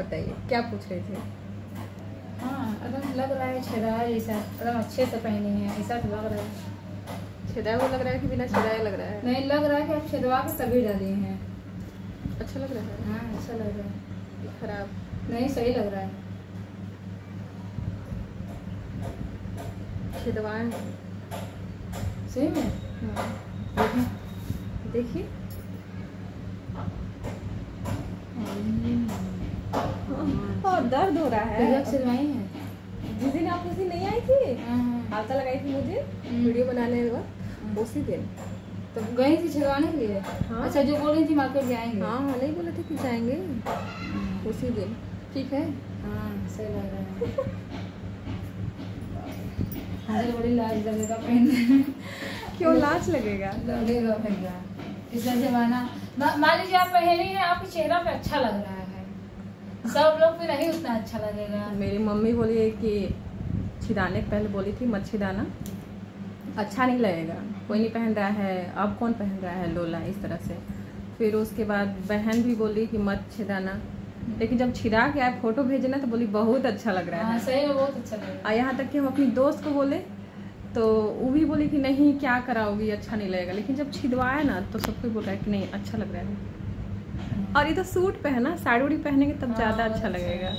बताइए क्या पूछ रहे थे? हाँ एकदम लग रहा है छेदा जैसा एकदम अच्छे से पहनी है ऐसा तो लग रहा है। छेदाया हुआ लग रहा है कि बिना छेदाया लग रहा है? नहीं लग रहा है कि आप छेदवा के तभी डाली हैं। अच्छा लग रहा है? हाँ अच्छा लग रहा है। खराब। नहीं सही लग रहा है। छेदवाए सही में? हाँ। देखिए और दर्द हो रहा है। सिलवाई है जिस दिन आप उस नहीं आई थी हाँ, हाँ। लगाई थी मुझे हम्म। वीडियो बनाने के वक्त उसी दिन। तो गई थी छेदवाने के लिए? हाँ। अच्छा जो बोल रही थी मार्केट जाएँगे। हाँ हाँ नहीं बोले थे कि जाएँगे। उसी दिन। ठीक है? हाँ सही लग रहा है। मुझे बड़ी लाज लगेगा पहनने क्यों लाज लगेगा? लगेगा भैया इसका जमाना मान लीजिए आप पहनी है आपके चेहरा पे अच्छा लग रहा है। सब लोग पे नहीं उतना अच्छा लगेगा। मेरी मम्मी बोली कि छिदाने के पहले बोली थी मत छिदाना अच्छा नहीं लगेगा कोई नहीं पहन रहा है अब कौन पहन रहा है लोला? इस तरह से। फिर उसके बाद बहन भी बोली कि मत छिदाना। लेकिन जब छिदा के आए फ़ोटो भेजे ना तो बोली बहुत अच्छा लग रहा हाँ। है सही में बहुत अच्छा लगेगा और यहाँ तक कि हम अपनी दोस्त को बोले तो वो भी बोली कि नहीं क्या कराओगी अच्छा नहीं लगेगा। लेकिन जब छिदवाया ना तो सब कोई बोल रहा है कि नहीं अच्छा लग रहा है। और ये तो सूट पहना साड़ी उड़ी पहनेंगे तब ज़्यादा हाँ, अच्छा लगेगा।